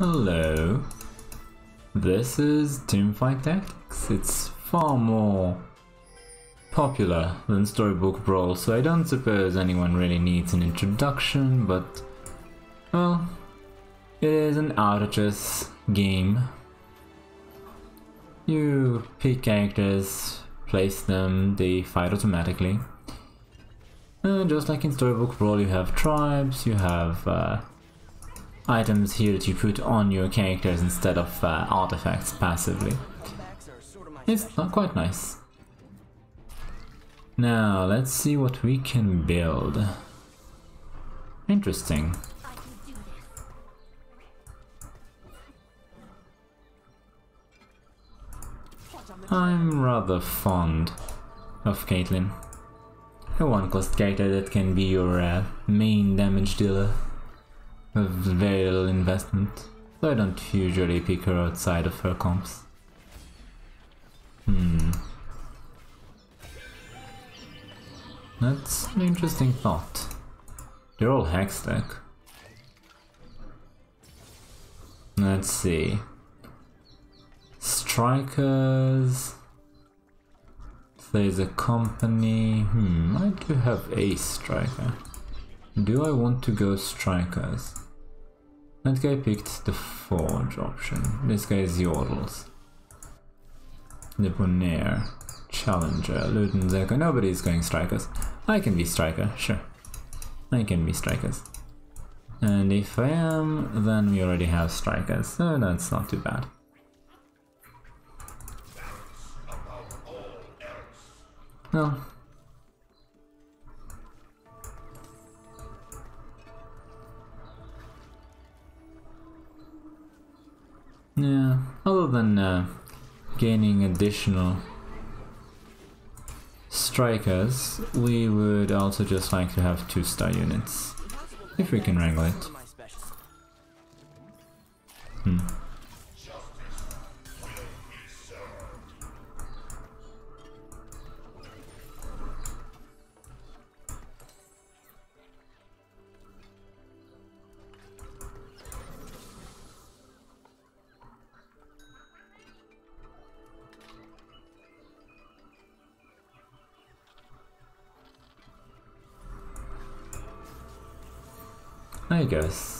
Hello. This is Teamfight Tactics. It's far more popular than Storybook Brawl, so I don't suppose anyone really needs an introduction, but well, it is an RHS game. You pick characters, place them, they fight automatically. Uh, just like in Storybook Brawl, you have tribes, you have uh, items here that you put on your characters instead of uh, artifacts passively. It's not quite nice. Now, let's see what we can build. Interesting. I'm rather fond of Caitlyn. A one-cost character that can be your uh, main damage dealer with very little investment, so I don't usually pick her outside of her comps. Hmm. That's an interesting thought. They're all Hextech. Let's see. Strikers. There's a company. Hmm, I do have a striker. Do I want to go strikers? That guy picked the forge option. This guy is Yordles. Debonair. Challenger. Luton Zeko. Nobody's going strikers. I can be striker, sure. I can be strikers. And if I am, then we already have strikers, so that's not too bad. No, Yeah, other than uh, gaining additional strikers, we would also just like to have two star units, if we can wrangle it. I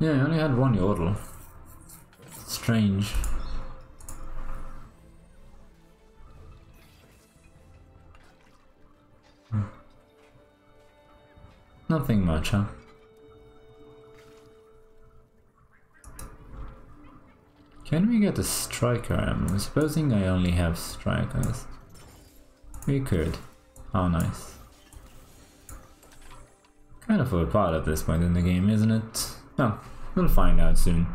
Yeah, I only had one Yordle. Strange. Hmm. Nothing much, huh? Can we get a striker? I'm supposing I only have strikers. We could. Oh, nice. Kind of a part at this point in the game, isn't it? Oh, we'll find out soon.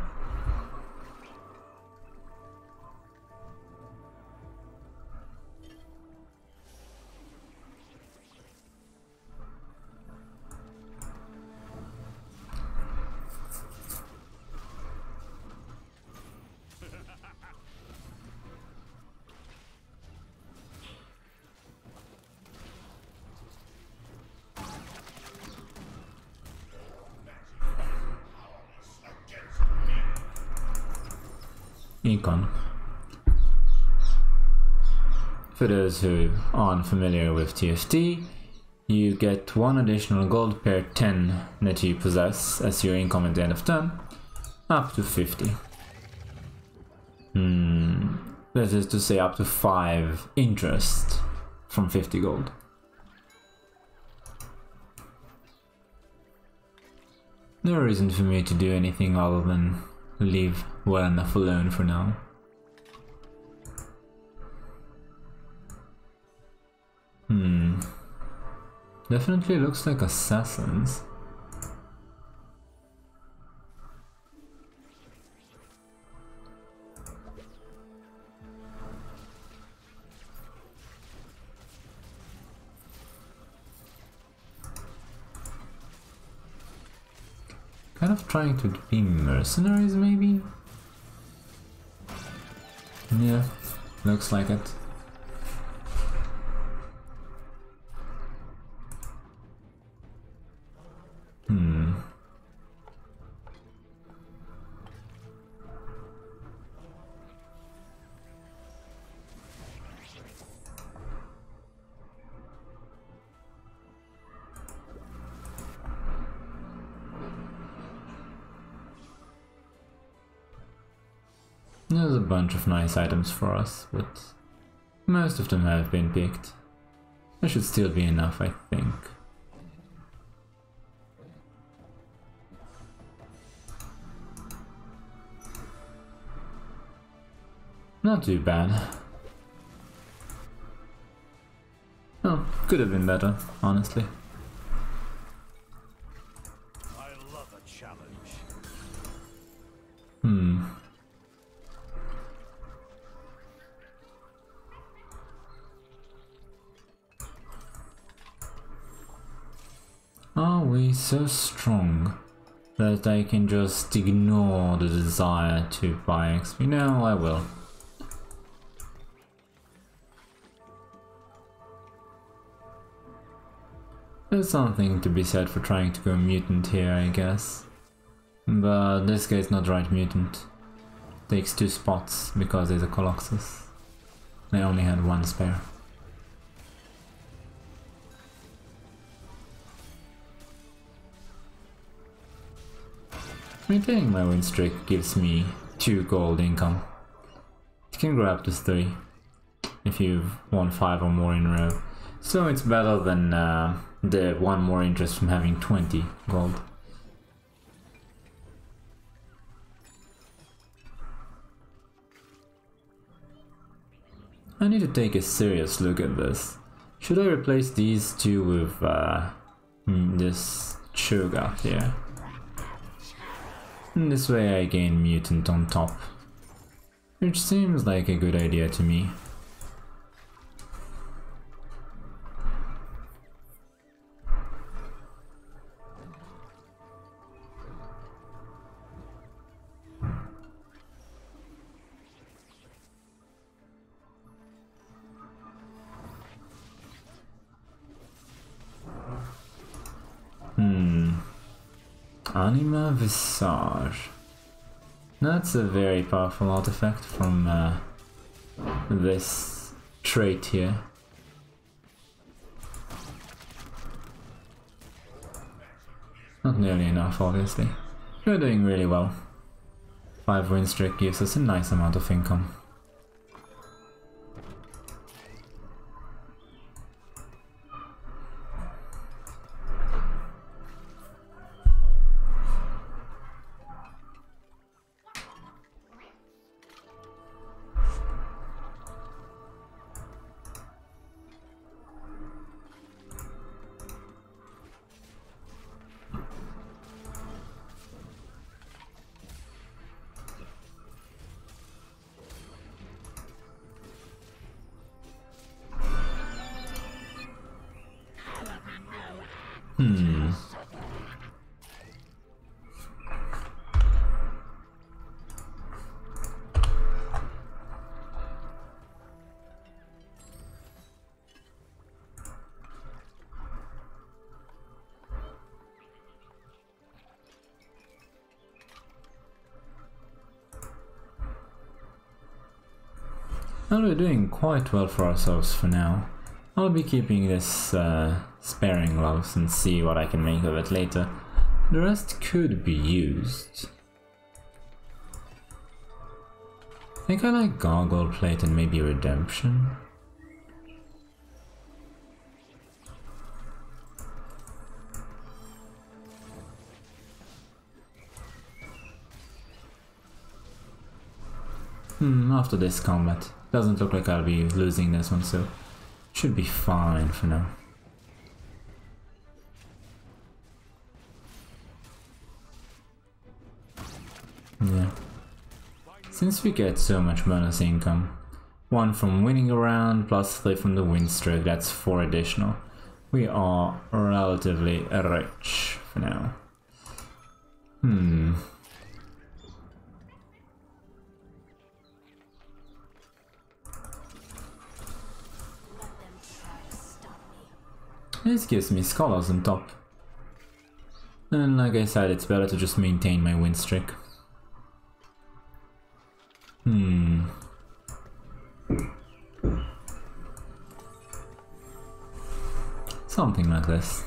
Econ. For those who aren't familiar with TFT, you get one additional gold per 10 that you possess as your income at the end of turn, up to 50. Hmm, that is to say up to 5 interest from 50 gold. No reason for me to do anything other than leave well enough alone for now. Hmm. Definitely looks like assassins. Kind of trying to be mercenaries, maybe? Yeah, looks like it. Bunch of nice items for us, but most of them have been picked. There should still be enough, I think. Not too bad. Oh, could have been better, honestly. Strong that I can just ignore the desire to buy XP? No, I will. There's something to be said for trying to go mutant here, I guess. But this guy's not right mutant. Takes two spots because there's a Colossus. I only had one spare. Maintaining my win streak gives me 2 gold income. You can grab to 3 if you've won 5 or more in a row. So it's better than uh, the one more interest from having 20 gold. I need to take a serious look at this. Should I replace these two with uh, hmm, this sugar here? And this way I gain mutant on top. Which seems like a good idea to me. Anima Visage. That's a very powerful artifact from uh, this trait here. Not nearly enough, obviously. We're doing really well. 5 win streak gives us a nice amount of income. Well, we're doing quite well for ourselves for now. I'll be keeping this uh, sparring gloves and see what I can make of it later. The rest could be used. I think I like Gargoyle Plate and maybe Redemption. Hmm, after this combat. Doesn't look like I'll be losing this one, so should be fine for now. Yeah. Since we get so much bonus income, one from winning a round plus three from the win streak, that's four additional. We are relatively rich for now. Hmm, This gives me scholars on top. And like I said, it's better to just maintain my win streak. Hmm. Something like this.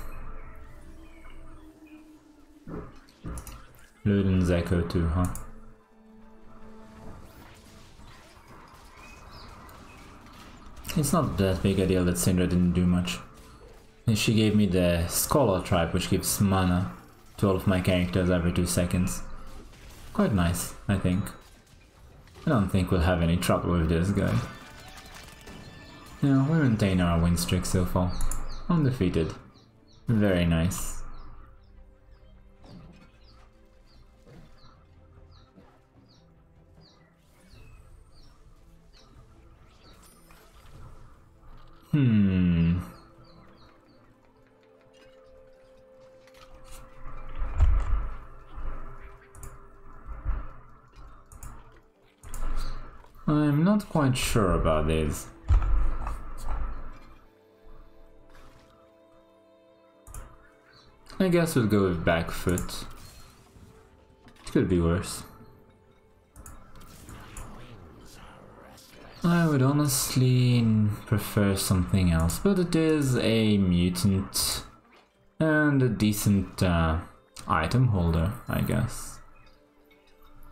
Luden's Echo too, huh? It's not that big a deal that Syndra didn't do much. And she gave me the Scholar tribe, which gives mana to all of my characters every two seconds. Quite nice, I think. I don't think we'll have any trouble with this guy. Yeah, we maintain our win streak so far. Undefeated. Very nice. Hmm. I'm not quite sure about this. I guess we'll go with back foot. It could be worse. I would honestly prefer something else, but it is a mutant and a decent uh, item holder, I guess.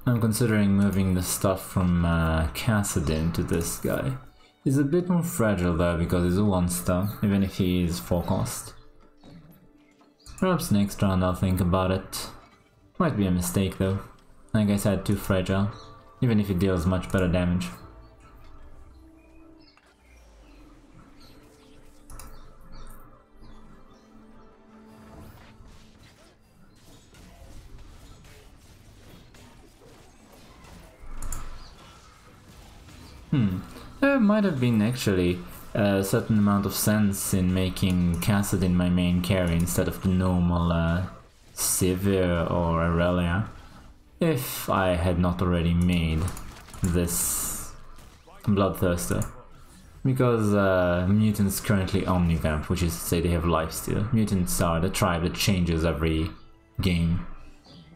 I'm considering moving the stuff from uh, Kassadin to this guy. He's a bit more fragile though because he's a one star, even if he is forecast. Perhaps next round I'll think about it. Might be a mistake though. Like I said, too fragile, even if it deals much better damage. Hmm. There might have been actually a certain amount of sense in making Kassadin my main carry instead of the normal uh, Sivir or Irelia. If I had not already made this Bloodthirster. Because uh, mutants currently Omnivamp, which is to say they have lifesteal. Mutants are the tribe that changes every game.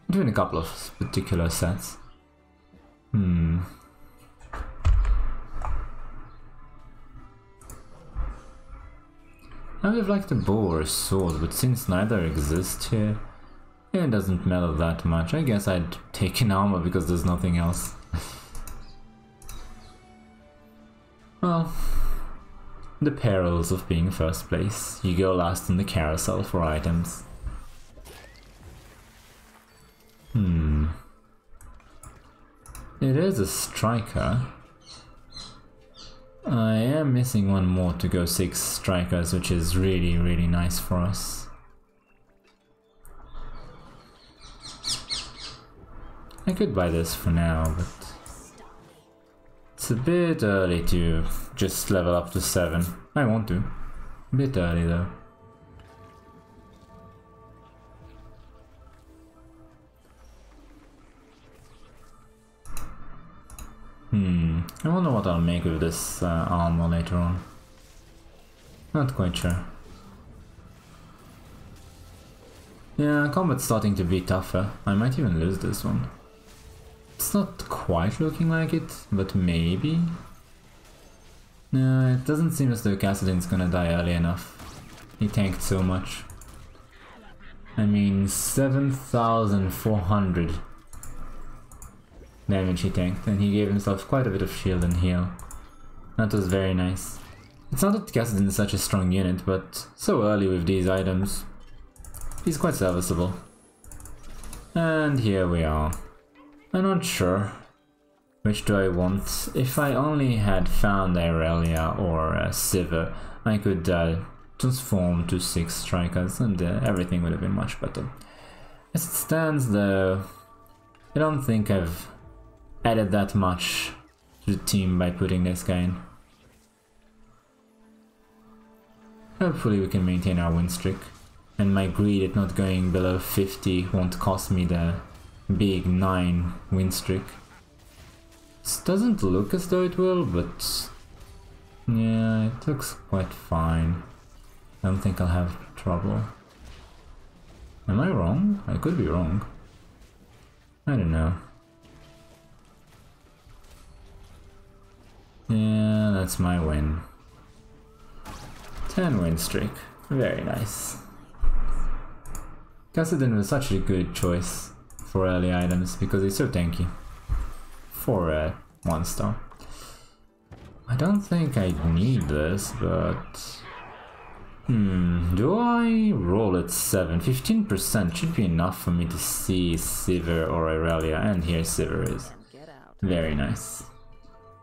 Doing a couple of particular sets. Hmm. I would have liked a bow or a sword, but since neither exists here, it doesn't matter that much. I guess I'd take an armor because there's nothing else. well, the perils of being first place. You go last in the carousel for items. Hmm. It is a striker. I am missing one more to go 6 strikers, which is really, really nice for us. I could buy this for now, but it's a bit early to just level up to 7. I want to. A bit early though. Hmm, I wonder what I'll make with this uh, armor later on. Not quite sure. Yeah, combat's starting to be tougher. I might even lose this one. It's not quite looking like it, but maybe? No, it doesn't seem as though Kassadin's gonna die early enough. He tanked so much. I mean, 7,400 damage he tanked, and he gave himself quite a bit of shield and heal. That was very nice. It's not that Kassadin is such a strong unit, but so early with these items, he's quite serviceable. And here we are. I'm not sure. Which do I want? If I only had found Irelia or uh, Sivir, I could uh, transform to 6 strikers and uh, everything would have been much better. As it stands though, I don't think I've added that much to the team by putting this guy in. Hopefully we can maintain our win streak. And my greed at not going below 50 won't cost me the big 9 win streak. This doesn't look as though it will, but yeah, it looks quite fine. I don't think I'll have trouble. Am I wrong? I could be wrong. I don't know. Yeah, that's my win. 10 win streak. Very nice. Kassadin was such a good choice for early items because he's so tanky. For a uh, 1 star. I don't think I need this, but... Hmm, do I roll at 7? 15% should be enough for me to see Sivir or Irelia, and here Sivir is. Very nice.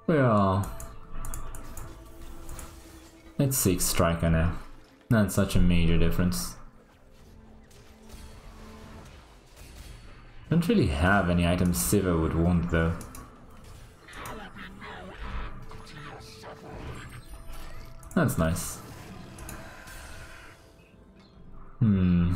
Well... It's 6 striker now. Not such a major difference. Don't really have any items Sivir would want though. That's nice. Hmm.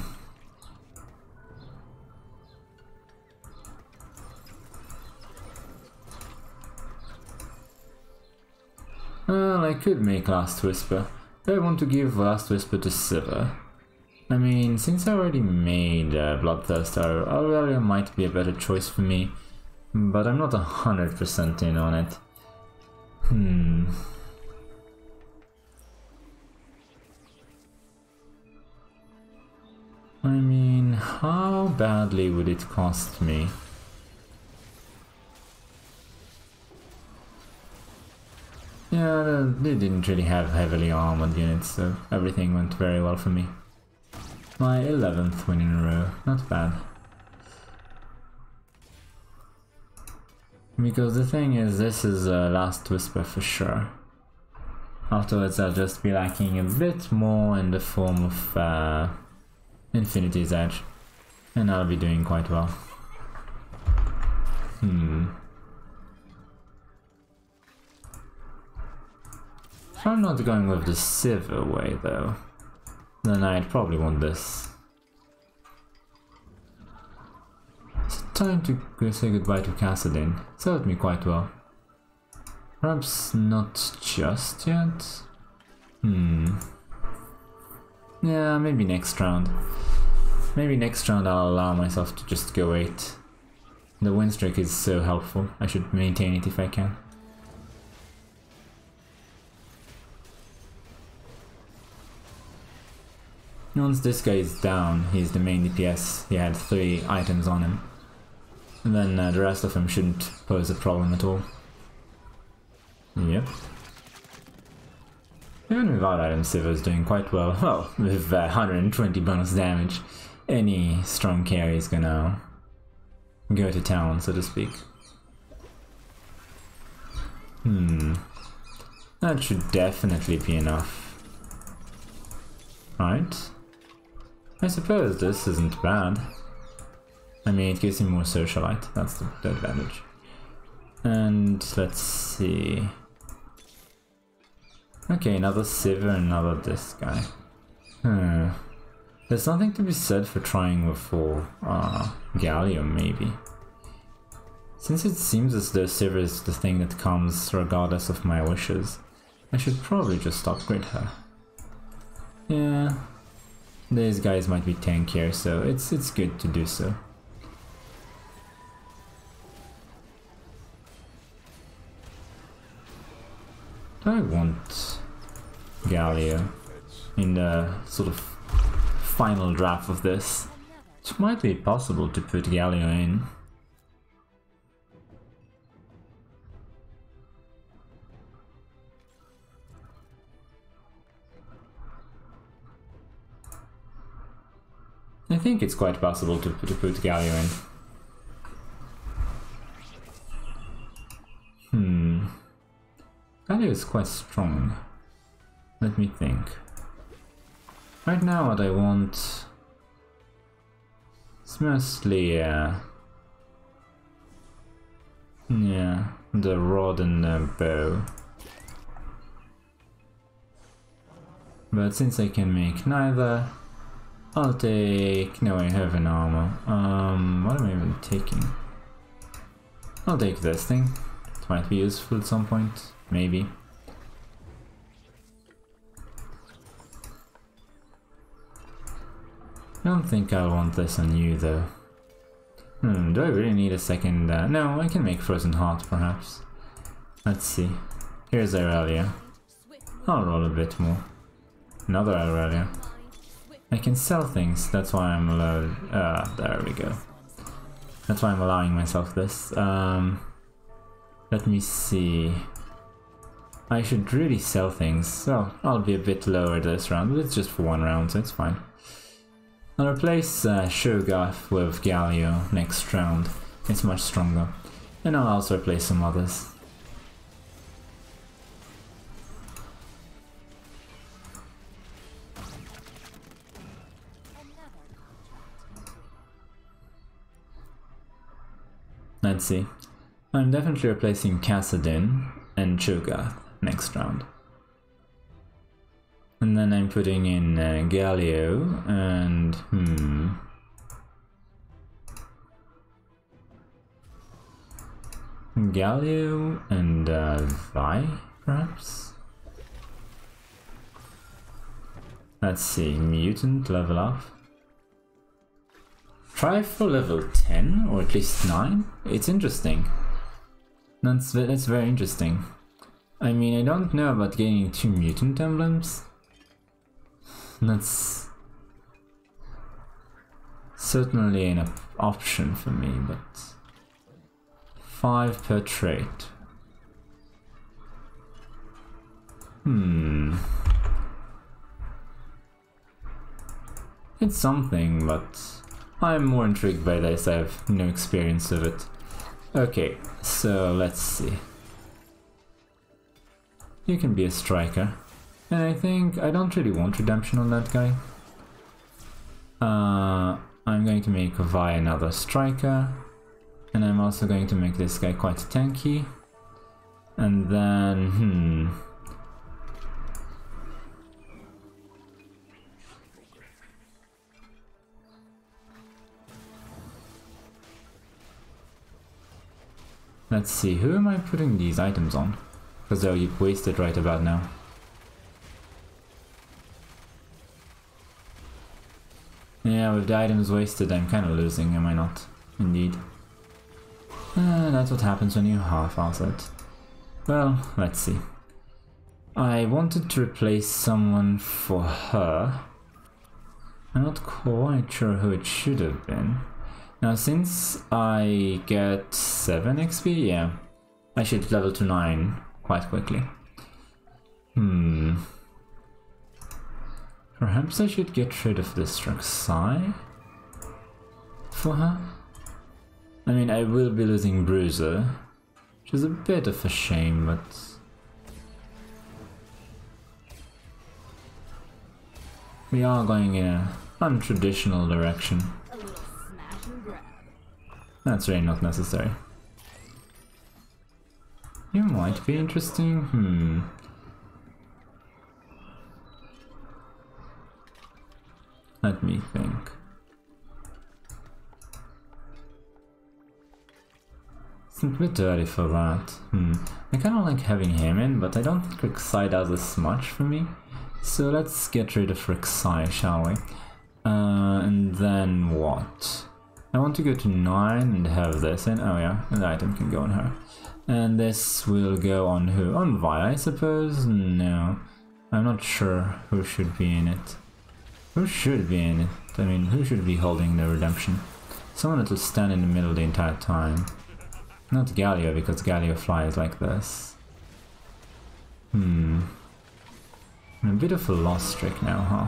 Well, I could make Last Whisper. I want to give Last Whisper to Sivir. I mean, since I already made uh, Bloodthirster, Irelia might be a better choice for me, but I'm not a hundred percent in on it. Hmm. I mean, how badly would it cost me? Yeah, they didn't really have heavily armored units, so everything went very well for me. My 11th win in a row, not bad. Because the thing is, this is a last whisper for sure. Afterwards I'll just be lacking a bit more in the form of uh, Infinity's Edge. And I'll be doing quite well. Hmm. I'm not going with the Sivir way though, then I'd probably want this. It's time to say goodbye to Kassadin. Served me quite well. Perhaps not just yet? Hmm. Yeah, maybe next round. Maybe next round I'll allow myself to just go 8. The win streak is so helpful, I should maintain it if I can. Once this guy is down, he's the main DPS, he had 3 items on him. And then uh, the rest of him shouldn't pose a problem at all. Yep. Even without items, Sivir is doing quite well. Well, with uh, 120 bonus damage, any strong carry is gonna go to town, so to speak. Hmm. That should definitely be enough. Right. I suppose this isn't bad. I mean, it gives him more socialite, that's the, the advantage. And let's see. Okay, another Sivir, another this guy. Hmm. There's nothing to be said for trying with for uh, Galio, maybe. Since it seems as though Sivir is the thing that comes regardless of my wishes, I should probably just upgrade her. Yeah, these guys might be tankier, so it's it's good to do so. I want Galio in the sort of final draft of this. It might be possible to put Galio in. Think it's quite possible to, to put Galio in. Hmm. Galio is quite strong. Let me think. Right now what I want... It's mostly... Uh, Yeah, the rod and the bow. But since I can make neither, I'll take... No, I have an armor. Um, what am I even taking? I'll take this thing. It might be useful at some point. Maybe. I don't think I'll want this on you though. Hmm, do I really need a second? Uh, no, I can make Frozen Heart perhaps. Let's see. Here's Irelia. I'll roll a bit more. Another Irelia. I can sell things, that's why I'm allowed... Uh, there we go. That's why I'm allowing myself this. Um, let me see. I should really sell things, so I'll be a bit lower this round, it's just for one round, so it's fine. I'll replace uh, with Galio next round. It's much stronger. And I'll also replace some others. I'm definitely replacing Kassadin and Cho'Gath next round. And then I'm putting in uh, Galio and hmm. Galio and uh, Vi, perhaps? Let's see, mutant level up. Try for level 10 or at least 9? It's interesting. That's, that's very interesting. I mean, I don't know about gaining two mutant emblems. That's certainly an op option for me, but five per trait. Hmm. It's something, but I'm more intrigued by this. I have no experience of it. Okay, so let's see. You can be a striker. And I think I don't really want redemption on that guy. Uh, I'm going to make Vi another striker. And I'm also going to make this guy quite tanky. And then, hmm... Let's see, who am I putting these items on? Because they're wasted right about now. Yeah, with the items wasted, I'm kind of losing, am I not? Indeed. Uh, that's what happens when you half-ass it. Well, let's see. I wanted to replace someone for her. I'm not quite sure who it should have been. Now, since I get 7 XP, yeah, I should level to 9 quite quickly. Hmm. Perhaps I should get rid of this Rek'Sai for her. I mean, I will be losing Bruiser, which is a bit of a shame, but... We are going in a untraditional direction. That's really not necessary. You might be interesting, hmm. Let me think. It's a bit early for that. Hmm. I kind of like having him in, but I don't think Rek'Sai does as much for me. So let's get rid of Rek'Sai, shall we? Uh, and then what? I want to go to 9 and have this in. Oh yeah, the item can go on her. And this will go on who? On Vi, I suppose? No. I'm not sure who should be in it. Who should be in it? I mean, who should be holding the redemption? Someone that will stand in the middle the entire time. Not Galio, because Galio flies like this. Hmm. A bit of a lost trick now, huh?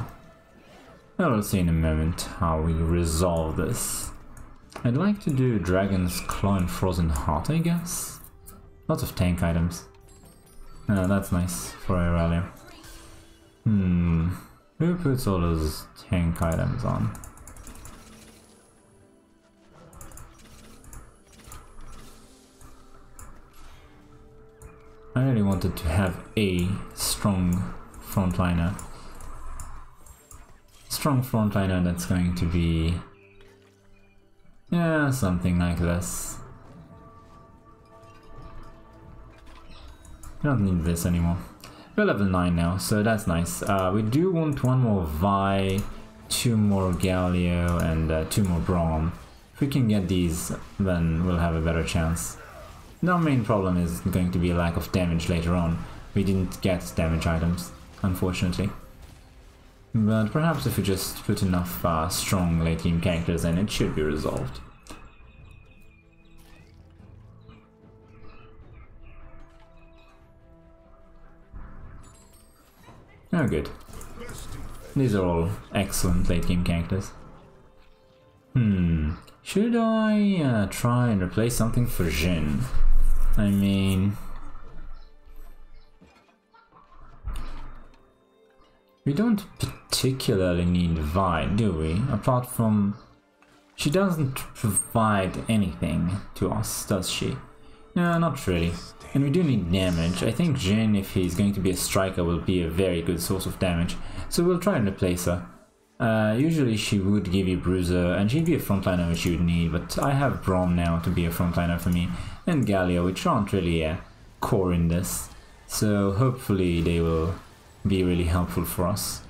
Well, we'll see in a moment how we resolve this. I'd like to do Dragon's Claw and Frozen Heart, I guess? Lots of tank items. Oh, that's nice for Irelia. Hmm. Who puts all those tank items on? I really wanted to have a strong frontliner. Strong frontliner that's going to be... Yeah, something like this. We don't need this anymore. We're level 9 now, so that's nice. Uh, we do want one more Vi, two more Galio, and uh, two more Braum. If we can get these, then we'll have a better chance. The main problem is going to be a lack of damage later on. We didn't get damage items, unfortunately. But perhaps if we just put enough uh, strong late game characters in, it should be resolved. Oh good. These are all excellent late game characters. Hmm, should I uh, try and replace something for Jhin? I mean... We don't particularly need Vi, do we? Apart from... She doesn't provide anything to us, does she? No, not really. And we do need damage. I think Jhin, if he's going to be a striker, will be a very good source of damage. So we'll try and replace her. Uh, usually she would give you Bruiser, and she'd be a frontliner which you would need, but I have Braum now to be a frontliner for me, and Galio, which aren't really a core in this. So hopefully they will be really helpful for us.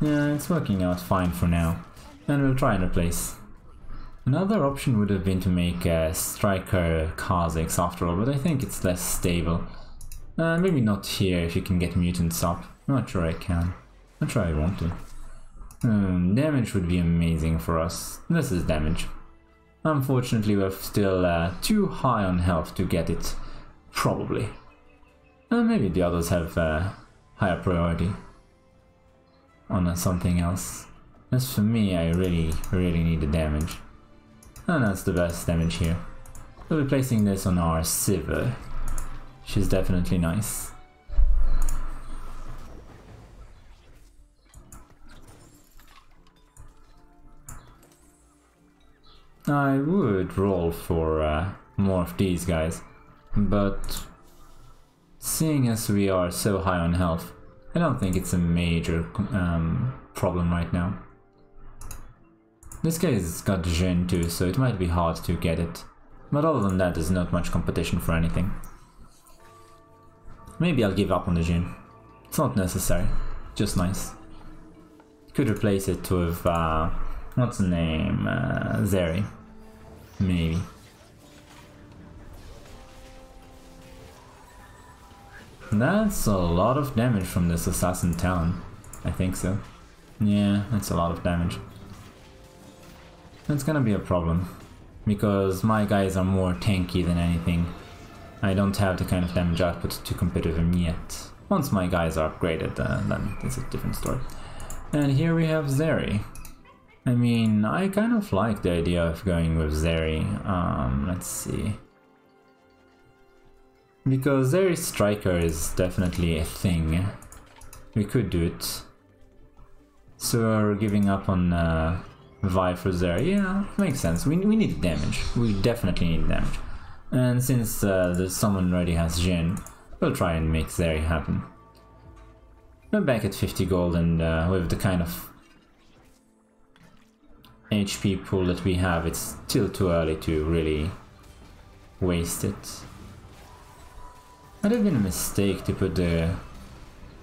Yeah, it's working out fine for now, and we'll try and replace. Another option would have been to make a Striker Kha'Zix after all, but I think it's less stable. Uh, maybe not here if you can get mutants up. I'm Not sure I can. Not sure I want to. Um, damage would be amazing for us. This is damage. Unfortunately, we're still uh, too high on health to get it. Probably. Maybe the others have uh, higher priority on uh, something else. As for me, I really, really need the damage. And that's the best damage here. We'll be placing this on our Sivir. She's definitely nice. I would roll for uh, more of these guys, but seeing as we are so high on health, I don't think it's a major um, problem right now. This guy's got Jhin too, so it might be hard to get it. But other than that, there's not much competition for anything. Maybe I'll give up on the Jhin. It's not necessary. Just nice. Could replace it with, uh, what's the name? Uh, Zeri. Maybe. That's a lot of damage from this assassin town. I think so. Yeah, that's a lot of damage. That's gonna be a problem. Because my guys are more tanky than anything. I don't have the kind of damage output to compete with him yet. Once my guys are upgraded, uh, then it's a different story. And here we have Zeri. I mean, I kind of like the idea of going with Zeri. Um, let's see. Because Zeri Striker is definitely a thing. We could do it. So we're giving up on uh, Vi for Zeri. Yeah, makes sense. We, we need damage. We definitely need damage. And since uh, the someone already has Jhin, we'll try and make Zeri happen. We're back at 50 gold and uh, with the kind of HP pool that we have, it's still too early to really waste it. Might have been a mistake to put the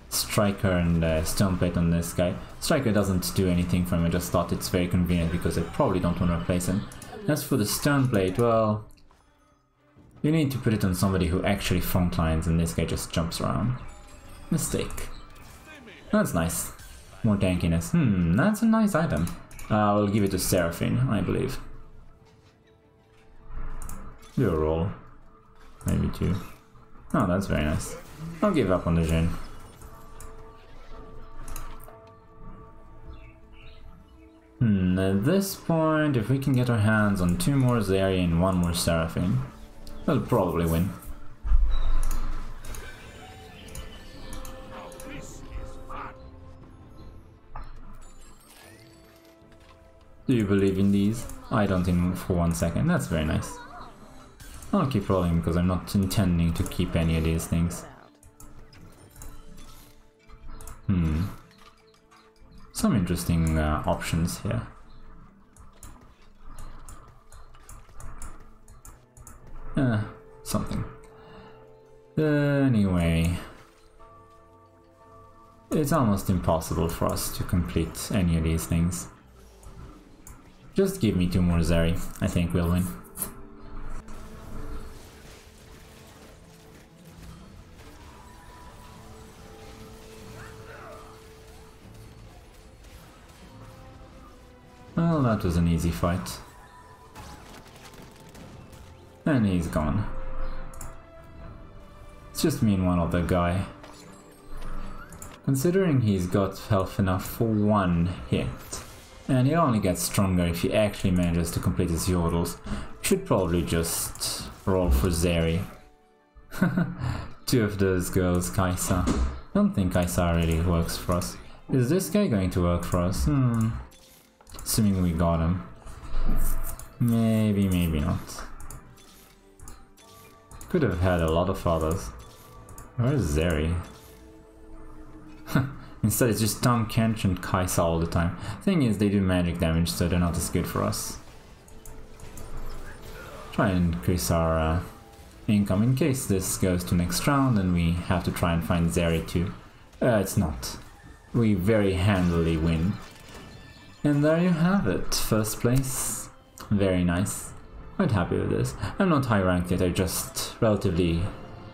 Striker and uh, Stoneplate on this guy. Striker doesn't do anything for him, I just thought it's very convenient because I probably don't want to replace him. As for the Stoneplate, well... You need to put it on somebody who actually frontlines and this guy just jumps around. Mistake. That's nice. More tankiness. Hmm, that's a nice item. Uh, I'll give it to Seraphine, I believe. Do a roll. Maybe two. Oh, that's very nice. I'll give up on the Jhin. Hmm, at this point, if we can get our hands on two more Zeri and one more Seraphine, we'll probably win. Do you believe in these? I don't even for one second. That's very nice. I'll keep rolling because I'm not intending to keep any of these things. Hmm. Some interesting uh, options here. Uh, something. Anyway, it's almost impossible for us to complete any of these things. Just give me two more Zeri, I think we'll win. Well, that was an easy fight. And he's gone. It's just me and one other guy. Considering he's got health enough for one hit, and he only gets stronger if he actually manages to complete his Yordles, should probably just roll for Zeri. Two of those girls, Kai'Sa. Don't think Kai'Sa really works for us. Is this guy going to work for us? Hmm. Assuming we got him. Maybe, maybe not. Could have had a lot of others. Where's Zeri? Instead it's just Tahm Kench and Kai'Sa all the time. Thing is, they do magic damage, so they're not as good for us. Try and increase our uh, income in case this goes to next round and we have to try and find Zeri too. Uh, it's not. We very handily win. And there you have it, first place. Very nice. Quite happy with this. I'm not high ranked yet, I just relatively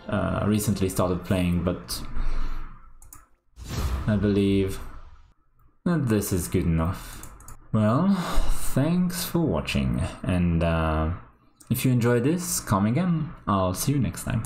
uh, recently started playing, but I believe that this is good enough. Well, thanks for watching, and uh, if you enjoyed this, come again. I'll see you next time.